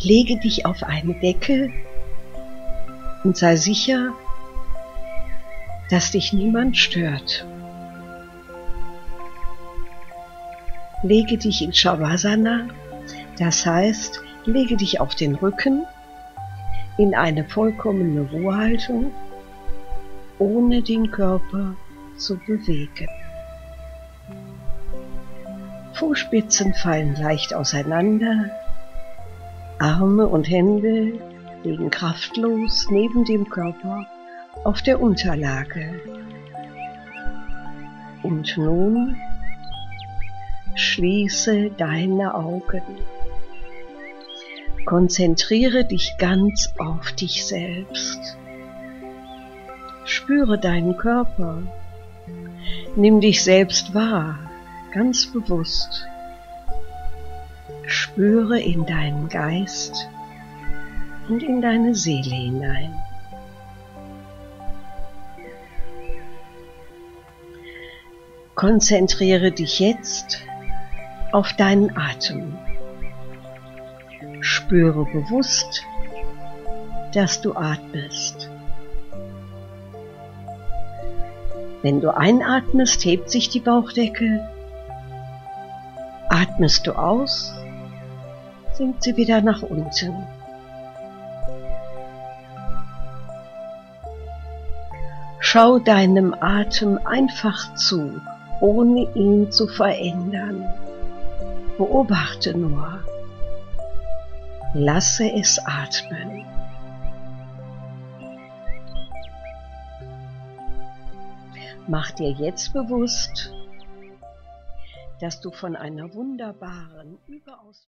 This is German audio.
Lege dich auf eine Decke und sei sicher, dass dich niemand stört. Lege dich in Shavasana, das heißt, lege dich auf den Rücken in eine vollkommene Ruhehaltung, ohne den Körper zu bewegen. Fußspitzen fallen leicht auseinander, Arme und Hände liegen kraftlos neben dem Körper auf der Unterlage. Und nun schließe deine Augen. Konzentriere dich ganz auf dich selbst. Spüre deinen Körper. Nimm dich selbst wahr, ganz bewusst. Spüre in deinen Geist und in deine Seele hinein. Konzentriere dich jetzt auf deinen Atem. Spüre bewusst, dass du atmest. Wenn du einatmest, hebt sich die Bauchdecke. Atmest du aus, sinkt sie wieder nach unten. Schau deinem Atem einfach zu, ohne ihn zu verändern. Beobachte nur. Lasse es atmen. Mach dir jetzt bewusst, dass du von einer wunderbaren, überaus